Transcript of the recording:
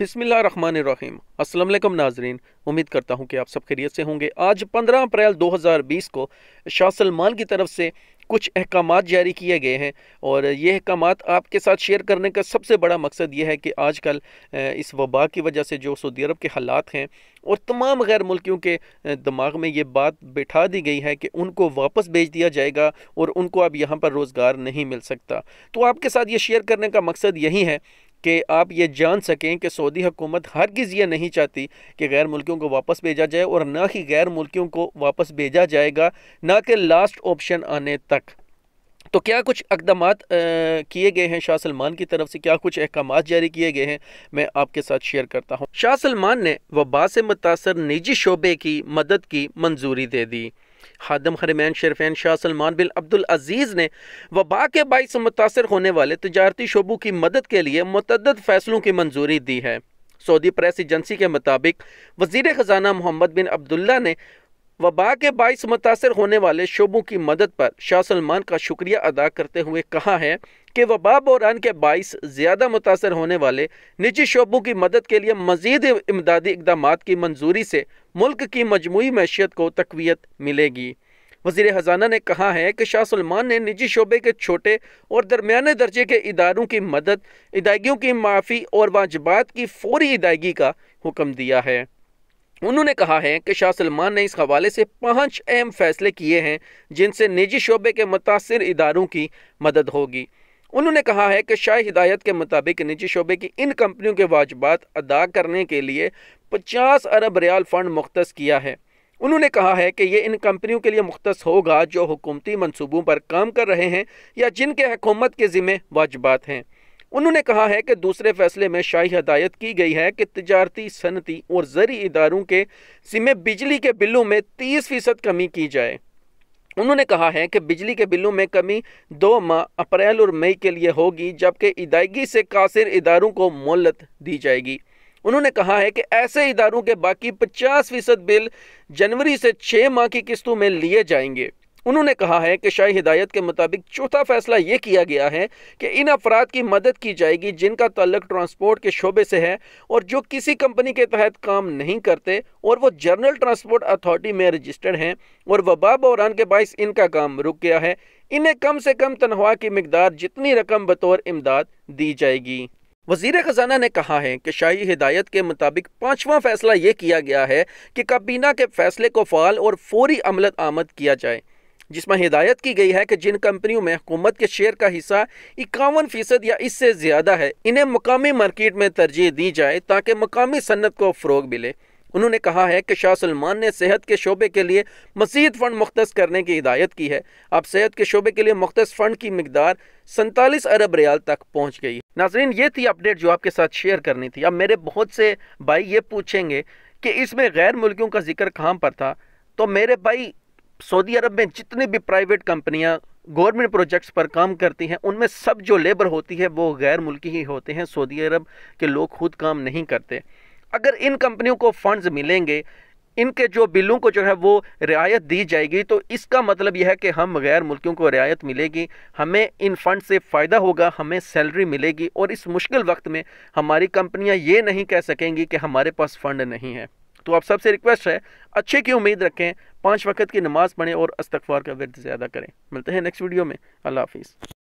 بسم اللہ الرحمن الرحیم۔ السلام علیکم ناظرین۔ امید کرتا ہوں کہ آپ سب خیریت سے ہوں گے۔ آج پندرہ اپریل دو ہزار بیس کو شاہ سلمان کی طرف سے کچھ احکامات جاری کیے گئے ہیں اور یہ احکامات آپ کے ساتھ شیئر کرنے کا سب سے بڑا مقصد یہ ہے کہ آج کل اس وبا کی وجہ سے جو سعودی عرب کے حالات ہیں اور تمام غیر ملکیوں کے دماغ میں یہ بات بٹھا دی گئی ہے کہ ان کو واپس بھیج دیا جائے گا اور ان کو اب یہاں پر روزگار نہیں مل سکتا۔ تو آپ کے ساتھ یہ شیئر کرنے کا مقصد یہی ہے کہ آپ یہ جان سکیں کہ سعودی حکومت ہرگز یہ نہیں چاہتی کہ غیر ملکیوں کو واپس بھیجا جائے اور نہ ہی غیر ملکیوں کو واپس بھیجا جائے گا، نہ کہ لاسٹ آپشن آنے تک۔ تو کیا کچھ اقدامات کیے گئے ہیں شاہ سلمان کی طرف سے؟ کیا کچھ احکامات جاری کیے گئے ہیں؟ میں آپ کے ساتھ شیئر کرتا ہوں۔ شاہ سلمان نے وبا سے متاثر نجی شعبے کی مدد کی منظوری دے دی۔ خادم حرمین شرفین شاہ سلمان بن عبدالعزیز نے وبا کے باعث متاثر ہونے والے تجارتی شعبوں کی مدد کے لیے متعدد فیصلوں کی منظوری دی ہے۔ سعودی پریس ایجنسی کے مطابق وزیر خزانہ محمد بن عبداللہ نے وبا کے باعث متاثر ہونے والے شعبوں کی مدد پر شاہ سلمان کا شکریہ ادا کرتے ہوئے کہا ہے کہ وبا بحران کے باعث زیادہ متاثر ہونے والے نجی شعبوں کی مدد کے لیے مزید امدادی اقدامات کی منظوری سے ملک کی مجموعی معیشت کو تقویت ملے گی۔ وزیر خزانہ نے کہا ہے کہ شاہ سلمان نے نجی شعبے کے چھوٹے اور درمیانے درجے کے اداروں کی مدد، ادائیگیوں کی معافی اور واجبات کی فوری ادائیگی کا حکم دیا ہے۔ انہوں نے کہا ہے کہ شاہ سلمان نے اس حوالے سے پانچ اہم فیصلے کیے ہیں جن سے نجی شعبے کے متاثر اداروں کی مدد ہوگی۔ انہوں نے کہا ہے کہ شاہ ہدایت کے مطابق نجی شعبے کی ان کمپنیوں کے واجبات ادا کرنے کے لیے پچاس ارب ریال فنڈ مختص کیا ہے۔ انہوں نے کہا ہے کہ یہ ان کمپنیوں کے لیے مختص ہوگا جو حکومتی منصوبوں پر کام کر رہے ہیں یا جن کے حکومت کے ذمہ واجبات ہیں۔ انہوں نے کہا ہے کہ دوسرے فیصلے میں شاہی ہدایت کی گئی ہے کہ تجارتی صنعتی اور زرعی اداروں کے ذمہ بجلی کے بلوں میں تیس فیصد کمی کی جائے۔ انہوں نے کہا ہے کہ بجلی کے بلوں میں کمی دو ماہ اپریل اور مئی کے لیے ہوگی، جبکہ ادائیگی سے قاصر اداروں کو مولت دی جائے گی۔ انہوں نے کہا ہے کہ ایسے اداروں کے باقی پچاس فیصد بل جنوری سے چھ ماہ کی قسطوں میں لیے جائیں گے۔ انہوں نے کہا ہے کہ شاہی ہدایت کے مطابق چوتھا فیصلہ یہ کیا گیا ہے کہ ان افراد کی مدد کی جائے گی جن کا تعلق ٹرانسپورٹ کے شعبے سے ہے اور جو کسی کمپنی کے تحت کام نہیں کرتے اور وہ جرنل ٹرانسپورٹ اتھارٹی میں رجسٹرڈ ہیں اور وبا بحران کے باعث ان کا کام رک گیا ہے، انہیں کم سے کم تنخواہ کی مقدار جتنی رقم بطور امداد دی جائے گی۔ وزیر خزانہ نے کہا ہے کہ شاہی ہدایت کے مطابق پانچواں فیصلہ یہ کیا گیا ہے کہ کابینہ کے فیصلے کو فعال اور فوری عملت آمد کیا جائے۔ جس میں ہدایت کی گئی ہے کہ جن کمپنیوں میں حکومت کے شیئر کا حصہ اکاون فیصد یا اس سے زیادہ ہے، انہیں مقامی مارکیٹ میں ترجیح دی جائے تاکہ مقامی صنعت کو فروغ ملے۔ انہوں نے کہا ہے کہ شاہ سلمان نے صحت کے شعبے کے لیے مزید فنڈ مختص کرنے کی ہدایت کی ہے۔ اب صحت کے شعبے کے لیے مختص فنڈ کی مقدار سنتالیس ارب ریال تک پہنچ گئی۔ ناظرین، یہ تھی اپڈیٹ جو آپ کے ساتھ شیئر کرنی تھی۔ اب میرے بہت سے بھائی یہ پوچھیں گے کہ اس میں غیر ملکیوں کا ذکر کہاں پر تھا؟ تو میرے بھائی سعودی عرب میں جتنے بھی پرائیویٹ کمپنیاں گورنمنٹ پروجیکٹس پر کام کرتی ہیں، ان میں سب جو لیبر ہوتی ہے، وہ غیر ملکی ہی ہوتے ہیں۔ سعودی عرب کے لوگ خود کام نہیں کرتے۔ اگر ان کمپنیوں کو فنڈز ملیں گے، ان کے جو بلوں کو جو ہے، وہ رعایت دی جائے گی۔ تو اس کا مطلب یہ ہے کہ ہم غیر ملکیوں کو رعایت ملے گی۔ ہمیں ان فنڈ سے فائدہ ہوگا، ہمیں سیلری ملے گی۔ اور اس مشکل وقت میں ہماری کمپنیاں یہ نہیں کہہ سکیں گی کہ ہمارے پاس فنڈ نہیں ہے۔ تو آپ سب سے ریکویسٹ ہے، اچھے کی امید رکھیں۔ پانچ وقت کی نماز پڑھیں اور استغفار کا ورد زیادہ کریں۔ ملتے ہیں نیکسٹ ویڈیو میں۔ اللہ حافظ۔